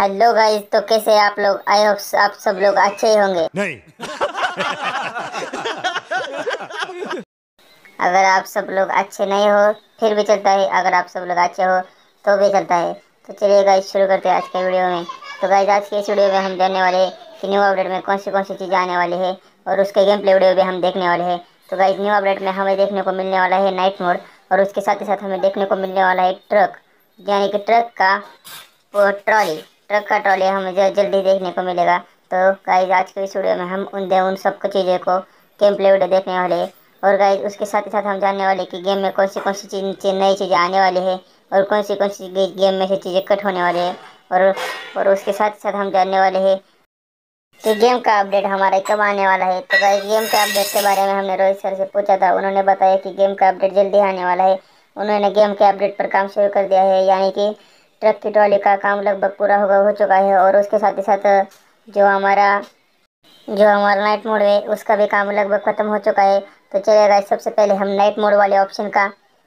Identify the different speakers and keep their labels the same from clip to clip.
Speaker 1: Hello guys तो कैसे आप लोग? आई होप आप सब लोग अच्छे ही होंगे।
Speaker 2: नहीं।
Speaker 1: अगर आप सब लोग अच्छे नहीं हो फिर भी चलता है। अगर आप सब लोग अच्छे हो तो भी चलता है। तो चलिए गाइस शुरू करते हैं आज के वीडियो में। तो गाइस आज के इस वीडियो में हम जानने वाले हैं कि न्यू अपडेट में कौन सी कौन सी चीज़ें आने वाली है और उसके गेम प्ले वीडियो भी हम देखने वाले हैं। तो गाइस न्यू अपडेट में हमें देखने को मिलने वाला है नाइट मोड और उसके साथ ही साथ हमें देखने को मिलने वाला है ट्रक यानी कि ट्रक का ट्रॉली ट्रक का ट्रॉली हमें जो जल्दी देखने को मिलेगा। तो गाइज़ आज के इस वीडियो में हम उन उन सब चीज़ों को गेम प्ले वीडियो देखने वाले और गाइज़ उसके साथ ही साथ हम जानने वाले कि गेम में कौन सी कौन सी चीज़ नई चीज़ें आने वाली है और कौन सी कौन सी गेम में से चीज़ें कट होने वाली है। और और उसके साथ ही साथ हम जानने वाले हैं कि गेम का अपडेट हमारा कब आने वाला है। तो गाइज़ गेम के अपडेट के बारे में हमने रोहित सर से पूछा था। उन्होंने बताया कि गेम का अपडेट जल्दी आने वाला है। उन्होंने गेम के अपडेट पर काम शुरू कर दिया है। यानी कि ट्रक की ट्रॉली का काम लगभग पूरा होगा, हो चुका है और उसके साथ ही साथ, जो हमारा जो हमारा नाइट मोड है, उसका भी काम लगभग ख़त्म हो चुका है। तो चलिए गाइस सबसे पहले हम नाइट मोड वाले ऑप्शन का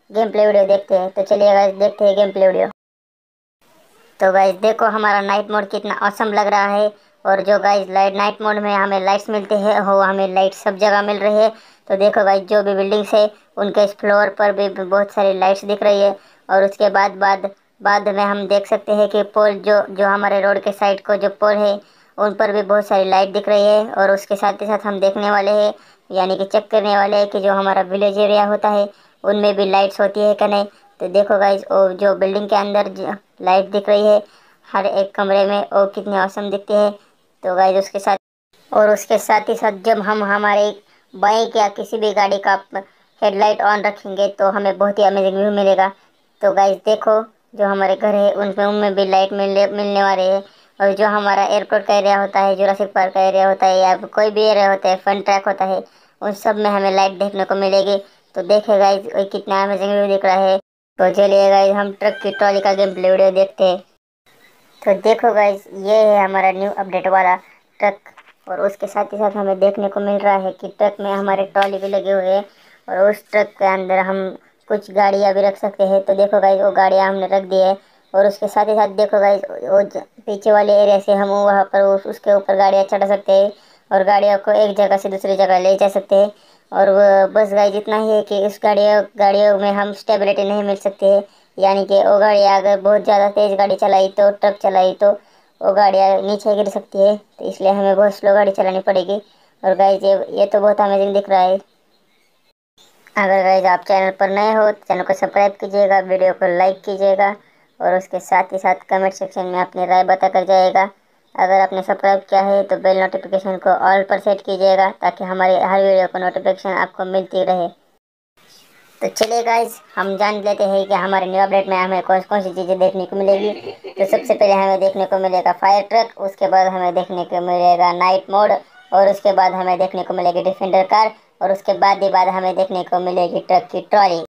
Speaker 1: गेम प्ले वीडियो देखते हैं। तो चलिएगा देखते हैं गेम प्ले वीडियो तो गाइस देखो हमारा नाइट मोड कितना औसम लग रहा है। और जो गाइज़ लाइट नाइट मोड में हमें लाइट्स मिलते हैं वो हमें लाइट सब जगह मिल रही है। तो देखो गाइस जो भी बिल्डिंग्स है, उनके इस फ्लोर पर भी बहुत सारी लाइट्स दिख रही है। और उसके बाद बाद बाद में हम देख सकते हैं कि पोल जो जो हमारे रोड के साइड को जो पोल है, उन पर भी बहुत सारी लाइट दिख रही है और उसके साथ ही साथ हम देखने वाले हैं, यानी कि चेक करने वाले हैं कि जो हमारा विलेज एरिया होता है, उनमें भी लाइट्स होती है कि नहीं। तो देखो गाइज़ और जो बिल्डिंग के अंदर लाइट दिख रही है, हर एक कमरे में वो कितनी औसम दिखती है। तो गाइज़ उसके साथ, और उसके साथ ही साथ जब हम हमारे बाइक या किसी भी गाड़ी का हेडलाइट ऑन रखेंगे तो हमें बहुत ही अमेजिंग व्यू मिलेगा। तो गाइज़ देखो जो हमारे घर है उनमें उनमें भी लाइट मिलने मिलने वाले है। और जो हमारा एयरपोर्ट का एरिया होता है जुरासिक पार्क का एरिया होता है, या कोई भी एरिया होता है फन ट्रैक होता है, उन सब में हमें लाइट देखने को मिलेगी। तो देखे गाइज़ कितना अमेजिंग व्यू दिख रहा है। तो चलिए गाइज़ हम ट्रक की ट्रॉली का गेम प्ले वीडियो देखते हैं। तो देखो गाइज़ ये है हमारा न्यू अपडेट वाला ट्रक और उसके साथ ही साथ हमें देखने को मिल रहा है कि ट्रक में हमारे ट्रॉली भी लगे हुए हैं। और उस ट्रक के अंदर हम कुछ गाड़ियाँ भी रख सकते हैं। तो देखो गाइज़ वो गाड़ियाँ हमने रख दी है और उसके साथ ही साथ देखो गाइज़ वो पीछे वाले एरिया से हम वहाँ पर उस, उसके ऊपर गाड़ियाँ चढ़ा सकते हैं और गाड़ियों को एक जगह से दूसरी जगह ले जा सकते हैं। और बस गाइज़ इतना ही है कि इस गाड़ियों गाड़ियों में हम स्टेबिलिटी नहीं मिल सकती है। यानी कि वो गाड़ियाँ अगर बहुत ज़्यादा तेज़ गाड़ी चलाई तो ट्रक चलाई तो वो गाड़ियाँ नीचे गिर सकती है। तो इसलिए हमें बहुत स्लो गाड़ी चलानी पड़ेगी। और गाइज़ ये तो बहुत अमेजिंग दिख रहा है। अगर गाइज़ आप चैनल पर नए हो तो चैनल को सब्सक्राइब कीजिएगा, वीडियो को लाइक कीजिएगा, और उसके साथ ही साथ कमेंट सेक्शन में अपनी राय बता कर जाएगा अगर आपने सब्सक्राइब किया है तो बेल नोटिफिकेशन को ऑल पर सेट कीजिएगा, ताकि हमारी हर वीडियो को नोटिफिकेशन आपको मिलती रहे। तो चलिए गाइज़ हम जान लेते हैं कि हमारे न्यू अपडेट में हमें कौन कौन सी चीज़ें देखने को मिलेगी। तो सबसे पहले हमें देखने को मिलेगा फायर ट्रक उसके बाद हमें देखने को मिलेगा नाइट मोड और उसके बाद हमें देखने को मिलेगी डिफेंडर कार और उसके बाद ही बाद हमें देखने को मिलेगी ट्रक की ट्रॉली।